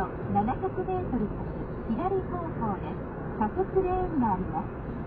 700メートル先左方向です左折レーンがあります。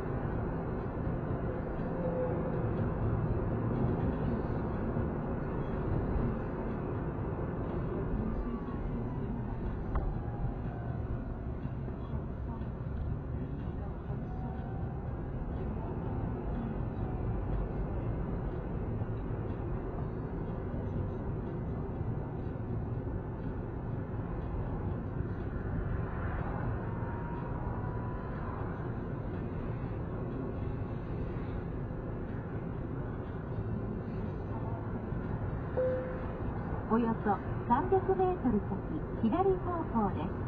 およそ300メートル先左方向です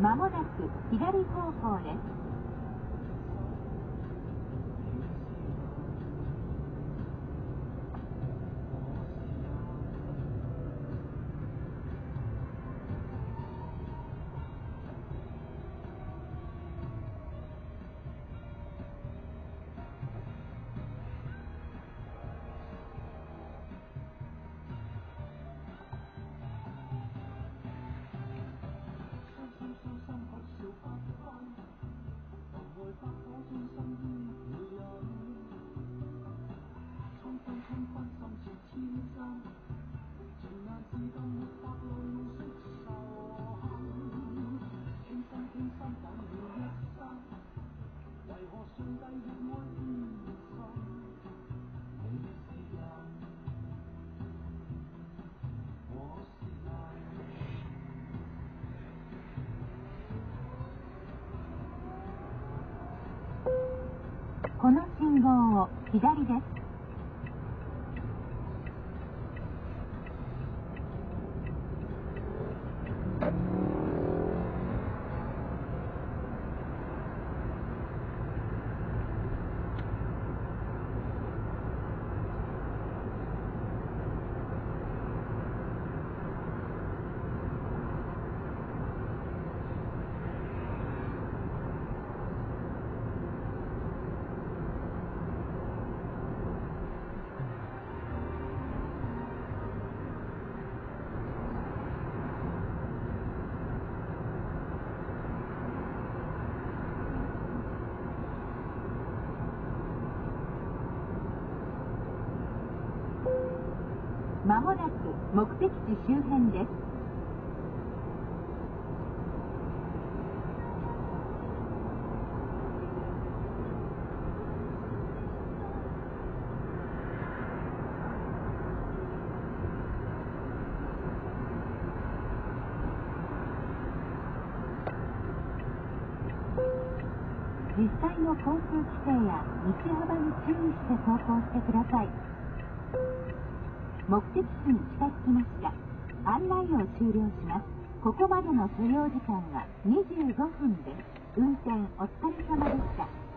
まもなく左方向です。この信号を左です。まもなく目的地周辺です。実際の交通規制や道幅に注意して走行してください。目的地に近づきました。案内を終了します。ここまでの所要時間は25分です。運転お疲れ様でした。